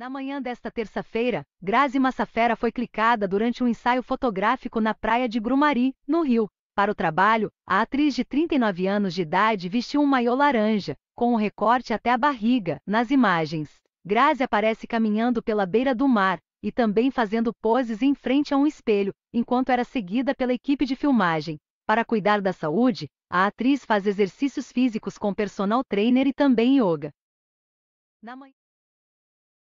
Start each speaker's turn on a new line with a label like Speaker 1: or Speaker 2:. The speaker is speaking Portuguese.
Speaker 1: Na manhã desta terça-feira, Grazi Massafera foi clicada durante um ensaio fotográfico na praia de Grumari, no Rio. Para o trabalho, a atriz de 39 anos de idade vestiu um maiô laranja, com um recorte até a barriga, nas imagens. Grazi aparece caminhando pela beira do mar e também fazendo poses em frente a um espelho, enquanto era seguida pela equipe de filmagem. Para cuidar da saúde, a atriz faz exercícios físicos com personal trainer e também yoga.